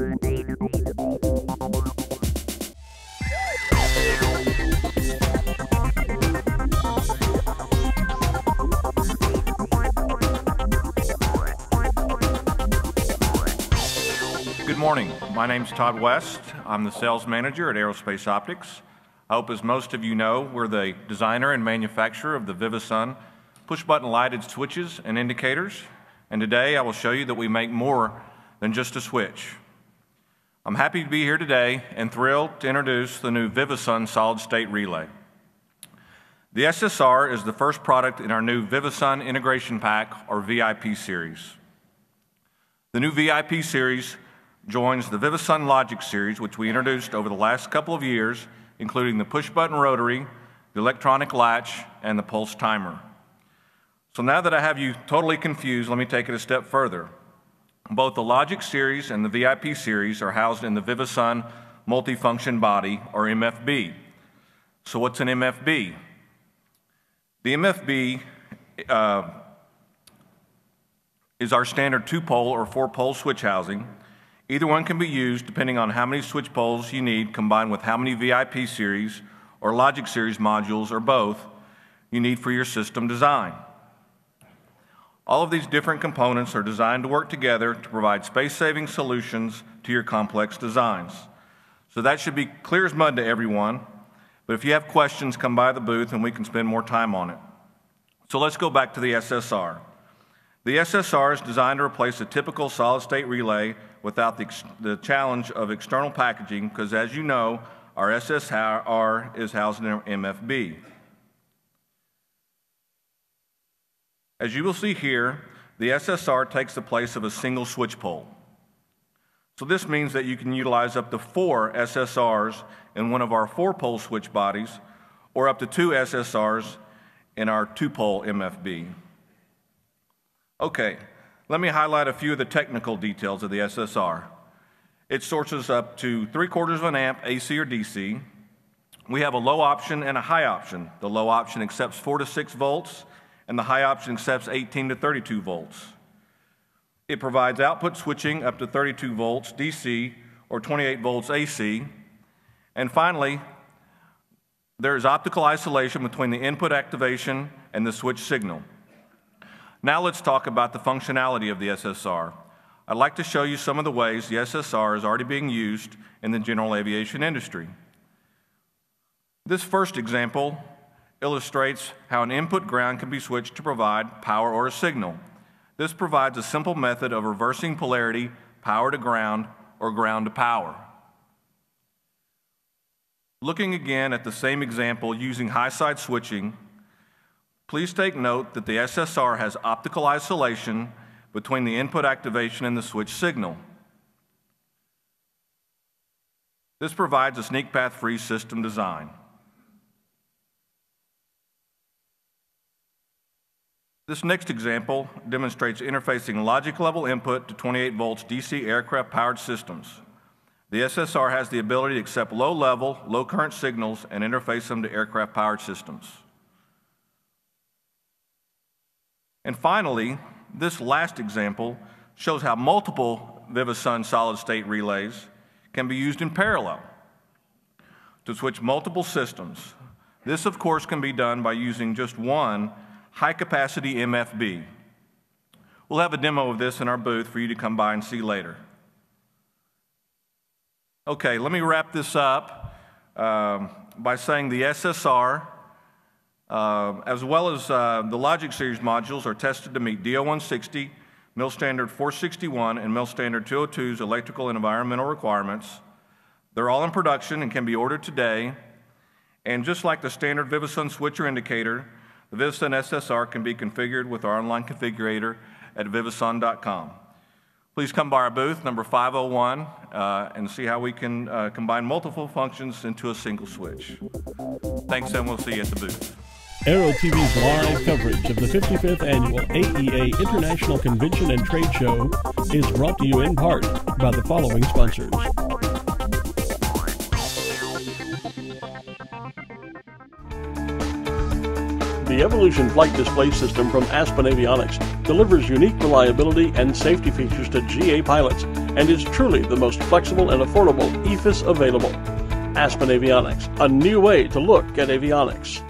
Good morning. My name is Todd West. I'm the sales manager at Aerospace Optics. I hope, as most of you know, we're the designer and manufacturer of the Vivisun push-button lighted switches and indicators. And today I will show you that we make more than just a switch. I'm happy to be here today and thrilled to introduce the new Vivisun solid-state relay. The SSR is the first product in our new Vivisun Integration Pack, or VIP series. The new VIP series joins the Vivisun Logic series, which we introduced over the last couple of years, including the push-button rotary, the electronic latch, and the pulse timer. So now that I have you totally confused, let me take it a step further. Both the Logic series and the VIP series are housed in the Vivisun multifunction body, or MFB. So what's an MFB? The MFB uh, is our standard two-pole or four-pole switch housing. Either one can be used depending on how many switch poles you need combined with how many VIP series or Logic series modules or both you need for your system design. All of these different components are designed to work together to provide space-saving solutions to your complex designs. So that should be clear as mud to everyone, but if you have questions, come by the booth and we can spend more time on it. So let's go back to the SSR. The SSR is designed to replace a typical solid-state relay without the, the, challenge of external packaging because as you know, our SSR is housed in an MFB. As you will see here, the SSR takes the place of a single switch pole. So this means that you can utilize up to four SSRs in one of our four-pole switch bodies or up to two SSRs in our two-pole MFB. Okay, let me highlight a few of the technical details of the SSR. It sources up to three quarters of an amp AC or DC. We have a low option and a high option. The low option accepts four to six volts and the high option accepts 18 to 32 volts. It provides output switching up to 32 volts DC or 28 volts AC. And finally, there is optical isolation between the input activation and the switch signal. Now let's talk about the functionality of the SSR. I'd like to show you some of the ways the SSR is already being used in the general aviation industry. This first example illustrates how an input ground can be switched to provide power or a signal. This provides a simple method of reversing polarity, power to ground, or ground to power. Looking again at the same example using high side switching, please take note that the SSR has optical isolation between the input activation and the switch signal. This provides a sneak path free system design. This next example demonstrates interfacing logic level input to 28 volts DC aircraft powered systems. The SSR has the ability to accept low level, low current signals and interface them to aircraft powered systems. And finally, this last example shows how multiple Vivisun solid state relays can be used in parallel to switch multiple systems. This, of course, can be done by using just one high capacity MFB. We'll have a demo of this in our booth for you to come by and see later. Okay, let me wrap this up um, by saying the SSR, uh, as well as uh, the Logic Series modules, are tested to meet DO-160, MIL Standard 461, and MIL Standard 202's electrical and environmental requirements. They're all in production and can be ordered today. And just like the standard Vivisun switcher indicator, the Vivisun SSR can be configured with our online configurator at vivisun.com. Please come by our booth, number 501, uh, and see how we can uh, combine multiple functions into a single switch. Thanks, and we'll see you at the booth. Aero TV's live coverage of the 55th Annual AEA International Convention and Trade Show is brought to you in part by the following sponsors. The Evolution Flight Display System from Aspen Avionics delivers unique reliability and safety features to GA pilots and is truly the most flexible and affordable EFIS available. Aspen Avionics, a new way to look at avionics.